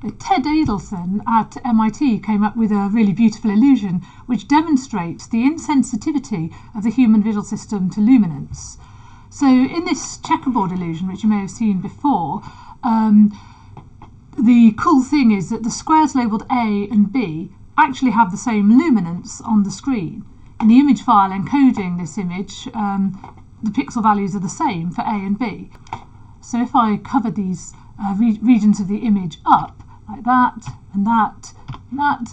Ted Adelson at MIT came up with a really beautiful illusion which demonstrates the insensitivity of the human visual system to luminance. So, in this checkerboard illusion, which you may have seen before, um, the cool thing is that the squares labelled A and B actually have the same luminance on the screen. In the image file encoding this image, um, the pixel values are the same for A and B. So if I cover these uh, re regions of the image up, like that, and that, and that,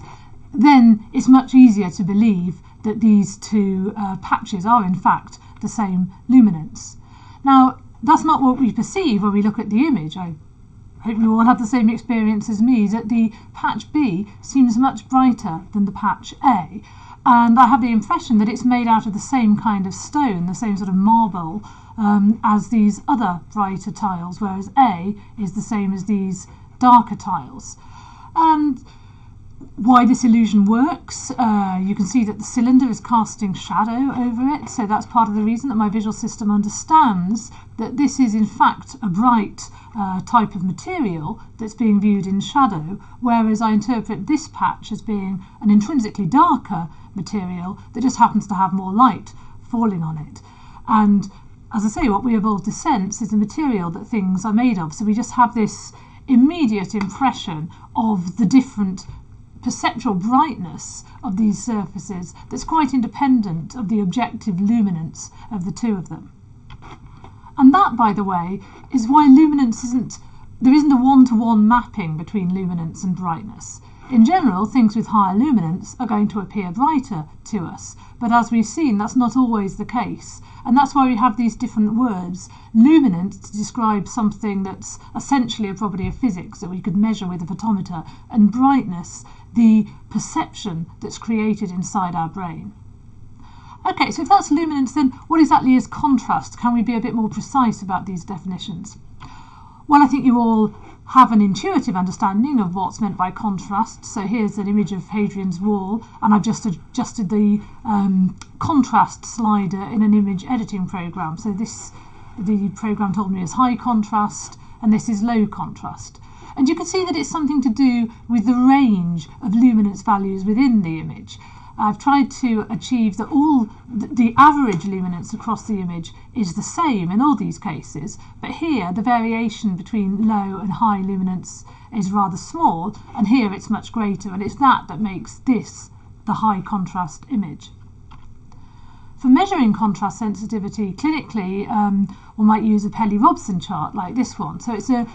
then it's much easier to believe that these two uh, patches are in fact the same luminance. Now, that's not what we perceive when we look at the image. I hope you all have the same experience as me, that the patch B seems much brighter than the patch A. And I have the impression that it's made out of the same kind of stone, the same sort of marble, um, as these other brighter tiles, whereas A is the same as these darker tiles. And why this illusion works, uh, you can see that the cylinder is casting shadow over it, so that's part of the reason that my visual system understands that this is in fact a bright uh, type of material that's being viewed in shadow, whereas I interpret this patch as being an intrinsically darker material that just happens to have more light falling on it. And as I say, what we evolved to sense is the material that things are made of, so we just have this immediate impression of the different perceptual brightness of these surfaces that's quite independent of the objective luminance of the two of them. And that, by the way, is why luminance isn't, there isn't a one-to-one mapping between luminance and brightness. In general, things with higher luminance are going to appear brighter to us, but as we've seen, that's not always the case. And that's why we have these different words. Luminance to describe something that's essentially a property of physics that we could measure with a photometer, and brightness, the perception that's created inside our brain. Okay, so if that's luminance, then what exactly is contrast? Can we be a bit more precise about these definitions? Well, I think you all have an intuitive understanding of what's meant by contrast. So here's an image of Hadrian's Wall, and I've just adjusted the um, contrast slider in an image editing program. So this, the program told me is high contrast, and this is low contrast. And you can see that it's something to do with the range of luminance values within the image. I've tried to achieve that all the average luminance across the image is the same in all these cases, but here the variation between low and high luminance is rather small, and here it's much greater, and it's that that makes this the high contrast image. For measuring contrast sensitivity clinically, um, we might use a Pelli-Robson chart like this one. So it's a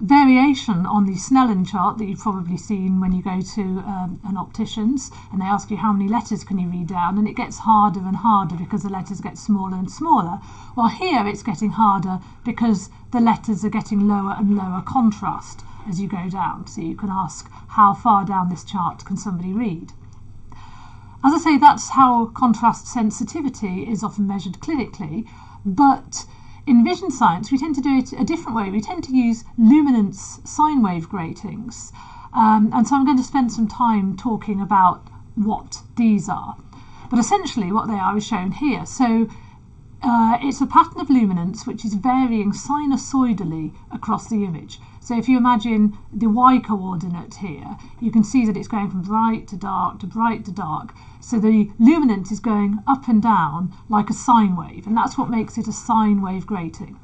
variation on the Snellen chart that you've probably seen when you go to um, an optician's and they ask you how many letters can you read down and it gets harder and harder because the letters get smaller and smaller. Well here it's getting harder because the letters are getting lower and lower contrast as you go down. So you can ask how far down this chart can somebody read. As I say, that's how contrast sensitivity is often measured clinically, but in vision science, we tend to do it a different way. We tend to use luminance sine wave gratings. Um, and so I'm going to spend some time talking about what these are. But essentially what they are is shown here. So uh, it's a pattern of luminance which is varying sinusoidally across the image. So if you imagine the y coordinate here, you can see that it's going from bright to dark to bright to dark. So the luminance is going up and down like a sine wave, and that's what makes it a sine wave grating.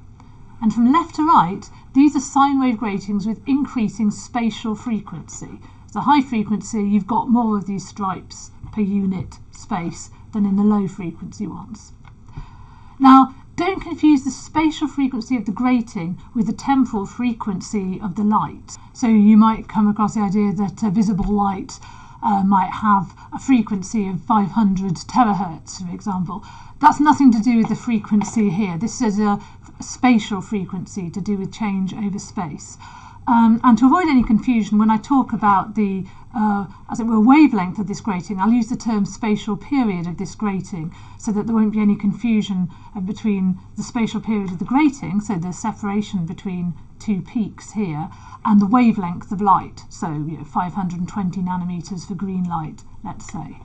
And from left to right, these are sine wave gratings with increasing spatial frequency. So high frequency, you've got more of these stripes per unit space than in the low frequency ones. Now, don't confuse the spatial frequency of the grating with the temporal frequency of the light. So you might come across the idea that a visible light uh, might have a frequency of 500 terahertz, for example. That's nothing to do with the frequency here. This is a spatial frequency to do with change over space. Um, and to avoid any confusion, when I talk about the, uh, as it were, wavelength of this grating, I'll use the term spatial period of this grating so that there won't be any confusion uh, between the spatial period of the grating, so the separation between two peaks here, and the wavelength of light, so you know, 520 nanometers for green light, let's say.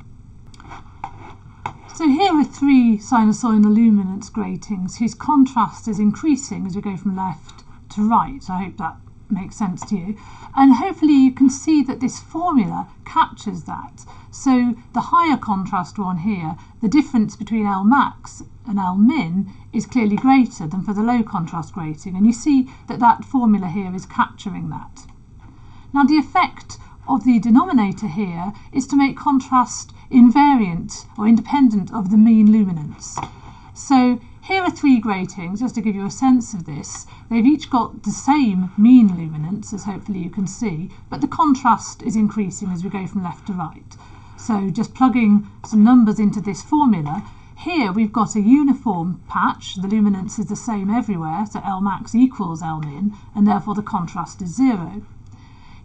So here are three sinusoidal luminance gratings whose contrast is increasing as we go from left to right. I hope that makes sense to you. And hopefully you can see that this formula captures that. So the higher contrast one here, the difference between L max and L min is clearly greater than for the low contrast grating. And you see that that formula here is capturing that. Now the effect of the denominator here is to make contrast invariant or independent of the mean luminance. So here are three gratings, just to give you a sense of this. They've each got the same mean luminance, as hopefully you can see, but the contrast is increasing as we go from left to right. So just plugging some numbers into this formula, here we've got a uniform patch, the luminance is the same everywhere, so L max equals L min, and therefore the contrast is zero.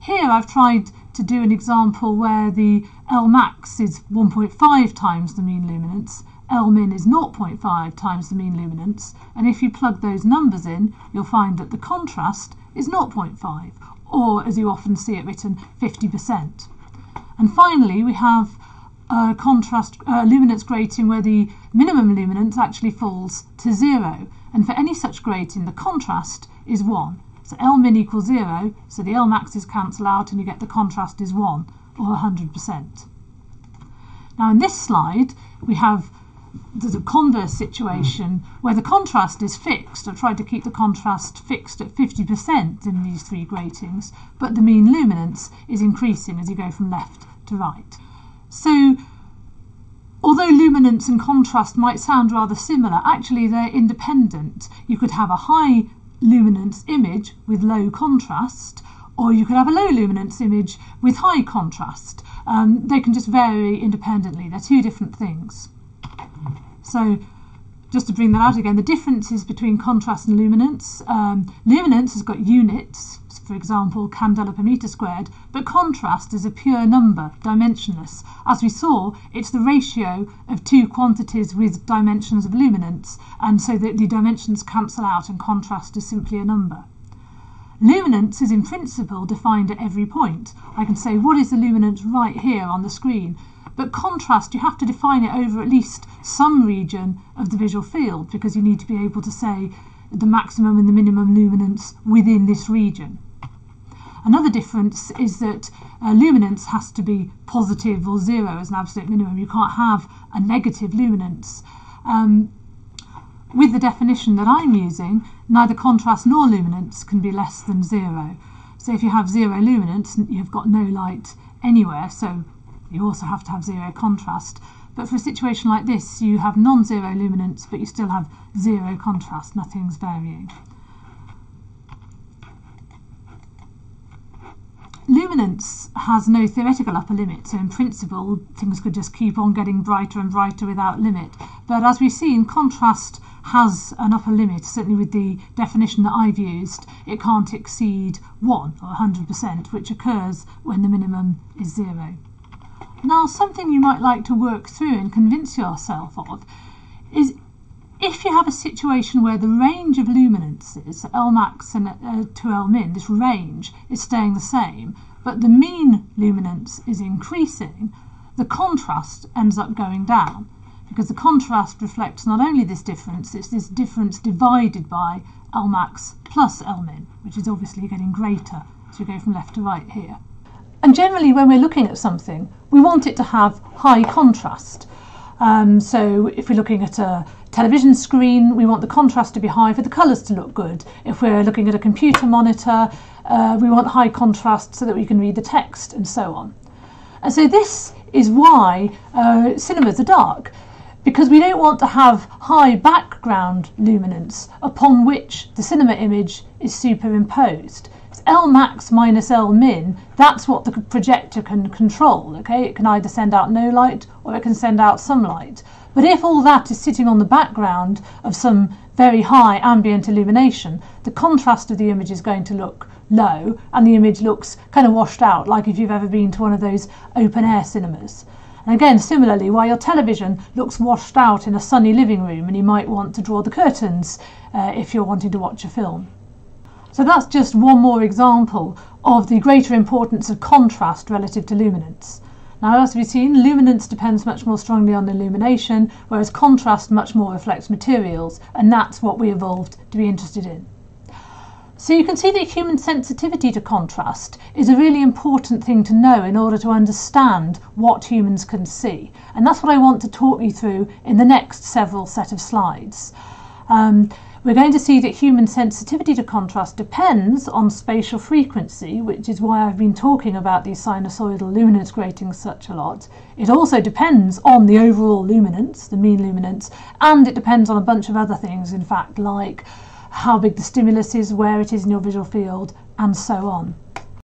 Here I've tried to do an example where the L max is 1.5 times the mean luminance L min is 0.5 times the mean luminance, and if you plug those numbers in, you'll find that the contrast is 0.5, or as you often see it written, 50%. And finally, we have a contrast uh, luminance grating where the minimum luminance actually falls to zero, and for any such grating, the contrast is 1. So L min equals 0, so the L maxes cancel out and you get the contrast is 1, or 100%. Now in this slide, we have there's a converse situation where the contrast is fixed. I've tried to keep the contrast fixed at 50% in these three gratings, but the mean luminance is increasing as you go from left to right. So although luminance and contrast might sound rather similar, actually they're independent. You could have a high luminance image with low contrast, or you could have a low luminance image with high contrast. Um, they can just vary independently. They're two different things. So just to bring that out again, the differences between contrast and luminance. Um, luminance has got units, for example, candela per meter squared, but contrast is a pure number, dimensionless. As we saw, it's the ratio of two quantities with dimensions of luminance, and so that the dimensions cancel out and contrast is simply a number. Luminance is in principle defined at every point. I can say, what is the luminance right here on the screen? But contrast, you have to define it over at least some region of the visual field because you need to be able to say the maximum and the minimum luminance within this region. Another difference is that uh, luminance has to be positive or zero as an absolute minimum. You can't have a negative luminance. Um, with the definition that I'm using, neither contrast nor luminance can be less than zero. So if you have zero luminance, you've got no light anywhere, so you also have to have zero contrast. But for a situation like this, you have non-zero luminance, but you still have zero contrast, nothing's varying. Luminance has no theoretical upper limit, so in principle things could just keep on getting brighter and brighter without limit. But as we've seen, contrast has an upper limit, certainly with the definition that I've used, it can't exceed 1 or 100%, which occurs when the minimum is 0. Now, something you might like to work through and convince yourself of is if you have a situation where the range of luminances, L max and uh, to L min, this range is staying the same, but the mean luminance is increasing, the contrast ends up going down because the contrast reflects not only this difference, it's this difference divided by L max plus L min, which is obviously getting greater as we go from left to right here. And generally, when we're looking at something, we want it to have high contrast. Um, so if we're looking at a television screen, we want the contrast to be high for the colours to look good. If we're looking at a computer monitor, uh, we want high contrast so that we can read the text and so on. And so this is why uh, cinemas are dark, because we don't want to have high background luminance upon which the cinema image is superimposed. L max minus L min, that's what the projector can control, okay? It can either send out no light or it can send out some light. But if all that is sitting on the background of some very high ambient illumination, the contrast of the image is going to look low and the image looks kind of washed out, like if you've ever been to one of those open air cinemas. And again, similarly, while your television looks washed out in a sunny living room and you might want to draw the curtains uh, if you're wanting to watch a film. So that's just one more example of the greater importance of contrast relative to luminance. Now, as we've seen, luminance depends much more strongly on illumination, whereas contrast much more reflects materials, and that's what we evolved to be interested in. So you can see that human sensitivity to contrast is a really important thing to know in order to understand what humans can see. And that's what I want to talk you through in the next several set of slides. Um, we're going to see that human sensitivity to contrast depends on spatial frequency, which is why I've been talking about these sinusoidal luminance gratings such a lot. It also depends on the overall luminance, the mean luminance, and it depends on a bunch of other things, in fact, like how big the stimulus is, where it is in your visual field, and so on.